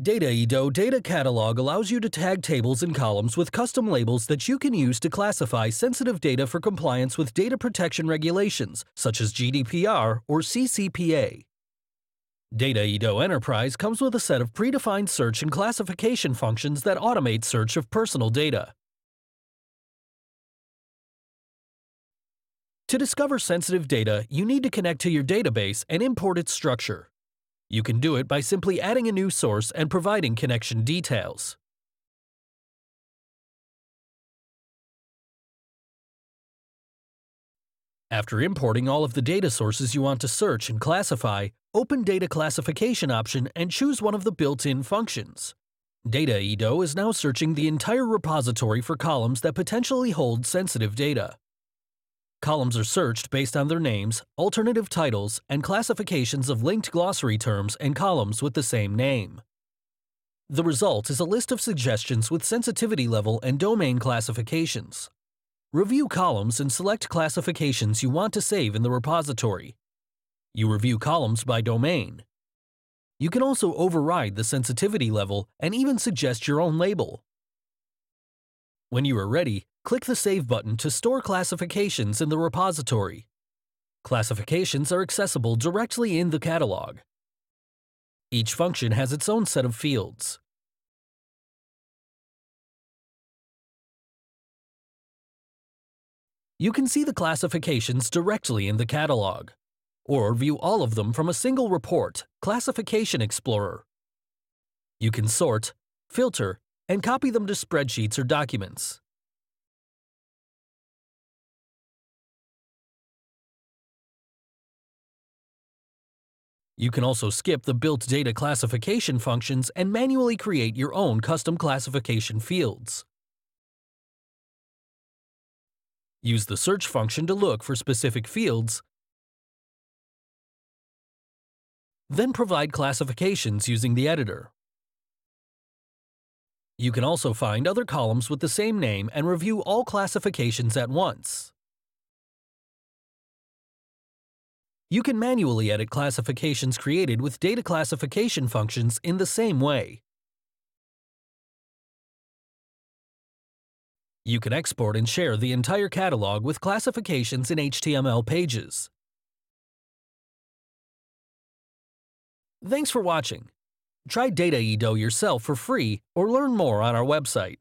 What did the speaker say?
Dataedo Data Catalog allows you to tag tables and columns with custom labels that you can use to classify sensitive data for compliance with data protection regulations such as GDPR or CCPA. Dataedo Enterprise comes with a set of predefined search and classification functions that automate search of personal data. To discover sensitive data, you need to connect to your database and import its structure. You can do it by simply adding a new source and providing connection details. After importing all of the data sources you want to search and classify, open Data Classification option and choose one of the built-in functions. Dataedo is now searching the entire repository for columns that potentially hold sensitive data. Columns are searched based on their names, alternative titles, and classifications of linked glossary terms and columns with the same name. The result is a list of suggestions with sensitivity level and domain classifications. Review columns and select classifications you want to save in the repository. You review columns by domain. You can also override the sensitivity level and even suggest your own label. When you are ready, click the Save button to store classifications in the repository. Classifications are accessible directly in the catalog. Each function has its own set of fields. You can see the classifications directly in the catalog, or view all of them from a single report, Classification Explorer. You can sort, filter, and copy them to spreadsheets or documents. You can also skip the built data classification functions and manually create your own custom classification fields. Use the search function to look for specific fields, then provide classifications using the editor. You can also find other columns with the same name and review all classifications at once. You can manually edit classifications created with data classification functions in the same way. You can export and share the entire catalog with classifications in HTML pages. Thanks for watching. Try Dataedo yourself for free or learn more on our website.